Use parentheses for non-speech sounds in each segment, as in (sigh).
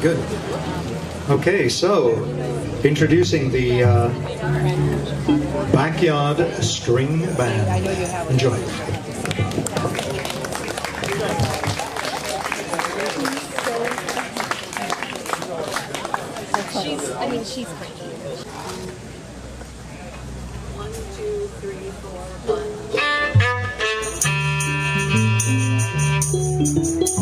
good. Okay, so introducing the uh, Backyard String Band. Enjoy. She's, I mean, she's great. One, two, three, four, one.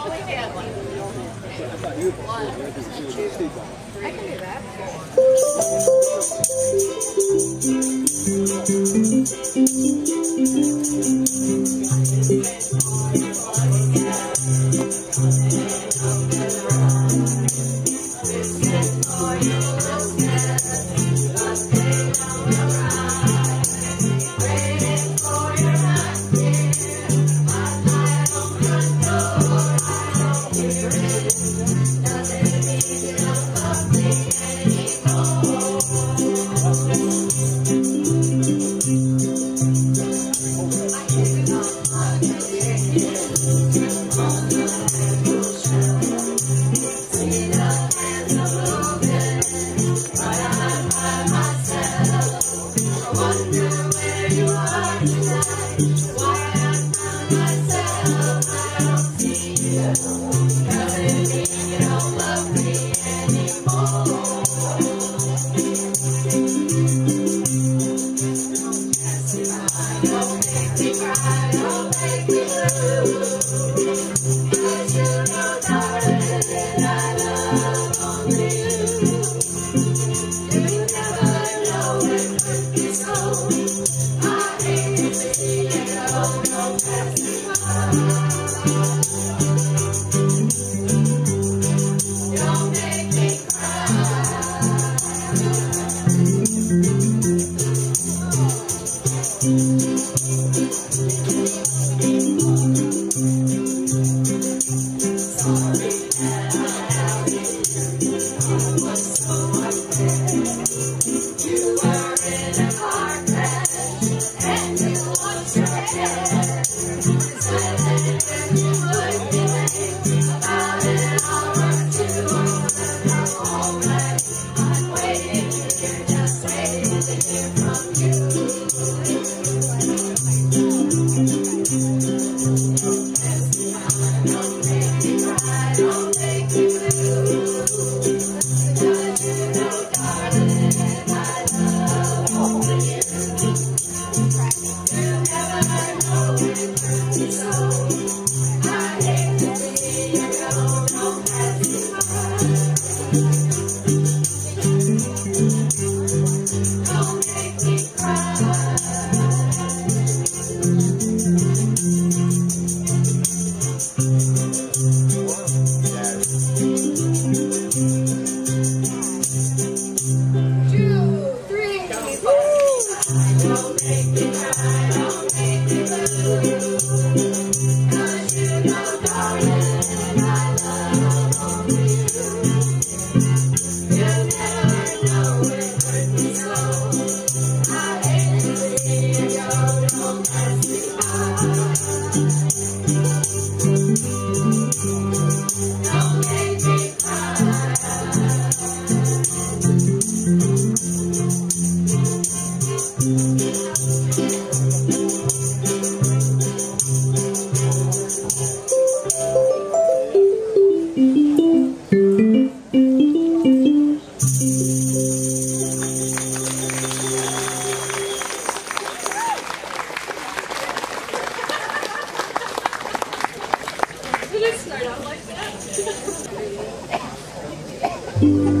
I can do that. Did I start out like that? (laughs)